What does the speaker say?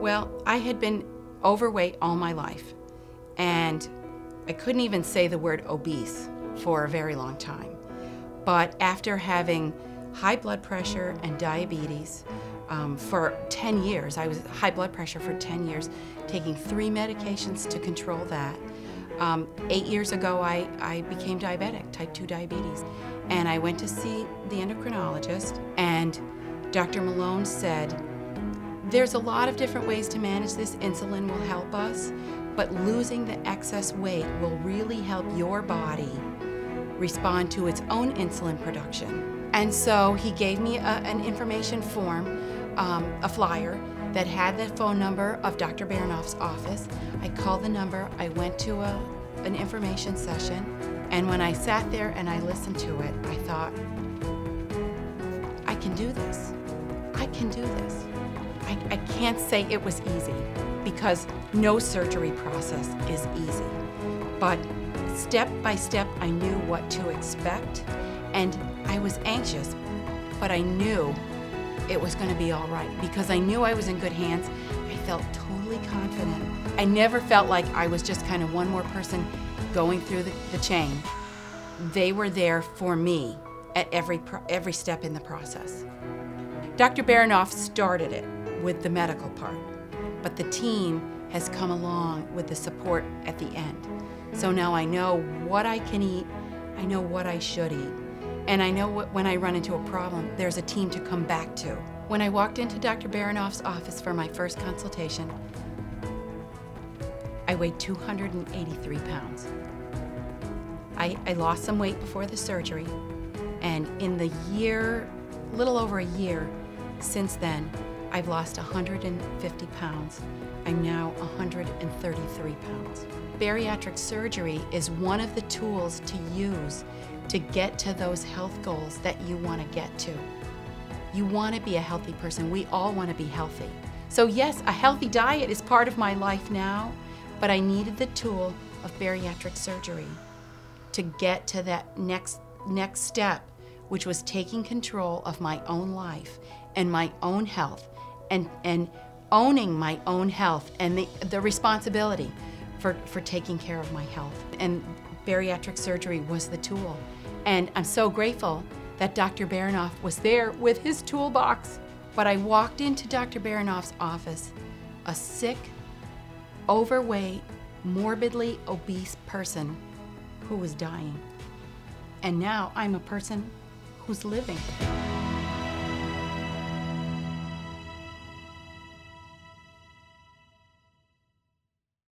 Well, I had been overweight all my life, and I couldn't even say the word obese for a very long time. But after having high blood pressure and diabetes um, for 10 years, I was high blood pressure for 10 years, taking three medications to control that. Um, eight years ago, I, I became diabetic, type 2 diabetes. And I went to see the endocrinologist, and Dr. Malone said, there's a lot of different ways to manage this. Insulin will help us, but losing the excess weight will really help your body respond to its own insulin production. And so he gave me a, an information form, um, a flyer, that had the phone number of Dr. Baranov's office. I called the number, I went to a, an information session, and when I sat there and I listened to it, I thought, I can do this. I can do this. I, can't say it was easy because no surgery process is easy. But step by step, I knew what to expect, and I was anxious, but I knew it was going to be all right because I knew I was in good hands. I felt totally confident. I never felt like I was just kind of one more person going through the, the chain. They were there for me at every, every step in the process. Dr. Baranov started it with the medical part, but the team has come along with the support at the end. So now I know what I can eat, I know what I should eat, and I know what, when I run into a problem, there's a team to come back to. When I walked into Dr. Baranov's office for my first consultation, I weighed 283 pounds. I, I lost some weight before the surgery, and in the year, little over a year since then, I've lost 150 pounds. I'm now 133 pounds. Bariatric surgery is one of the tools to use to get to those health goals that you want to get to. You want to be a healthy person. We all want to be healthy. So yes, a healthy diet is part of my life now, but I needed the tool of bariatric surgery to get to that next next step, which was taking control of my own life and my own health and, and owning my own health and the, the responsibility for, for taking care of my health. And bariatric surgery was the tool. And I'm so grateful that Dr. Baranov was there with his toolbox. But I walked into Dr. Baranov's office, a sick, overweight, morbidly obese person who was dying. And now I'm a person who's living.